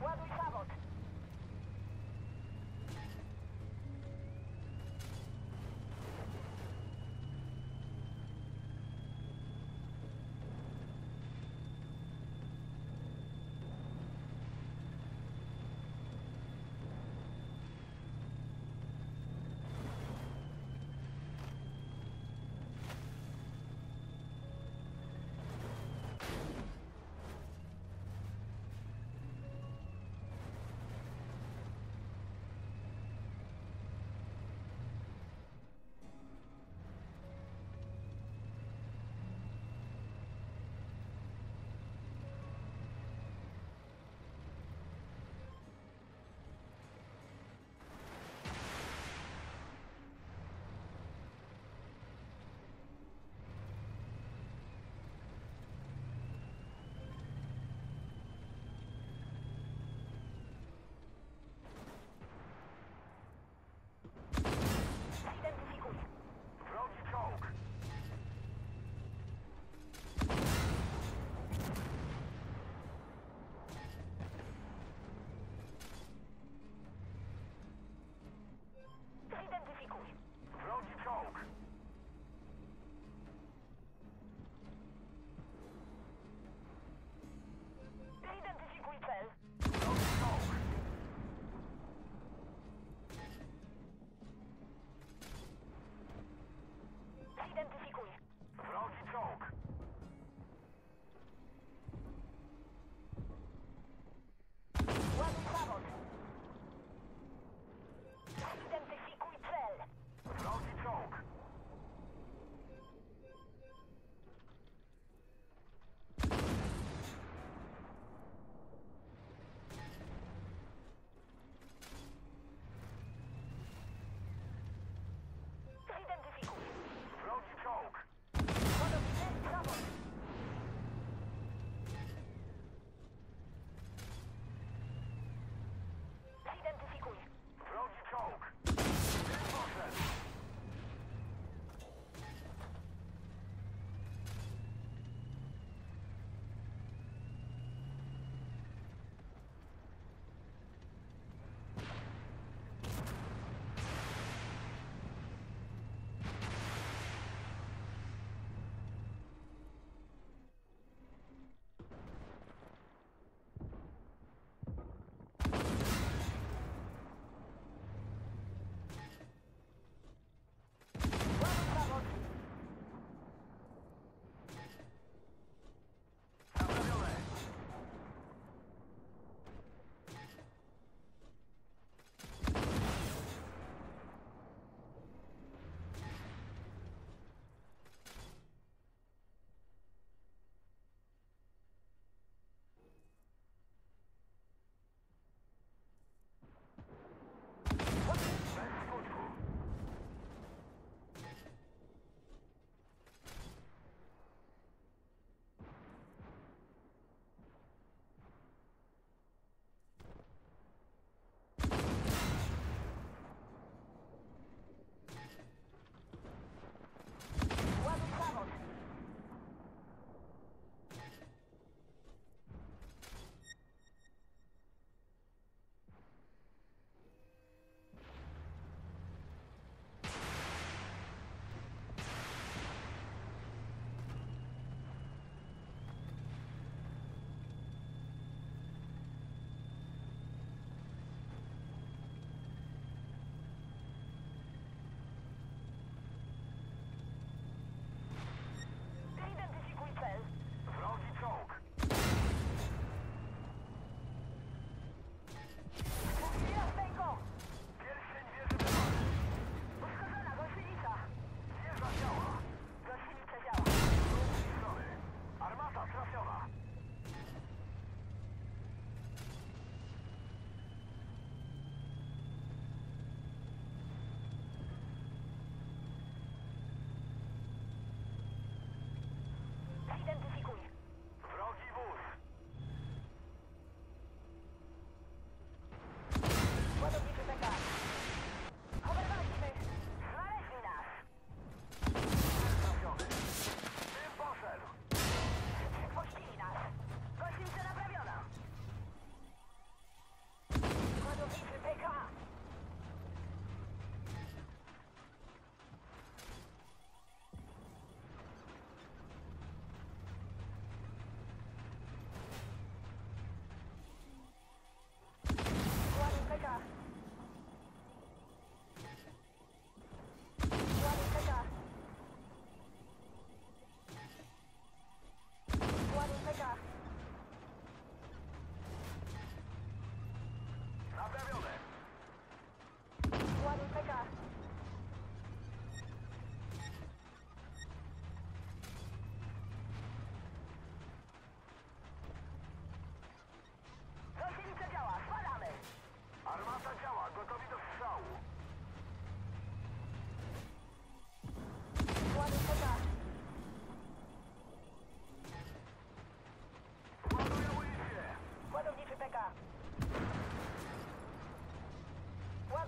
Weather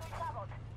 Doubled.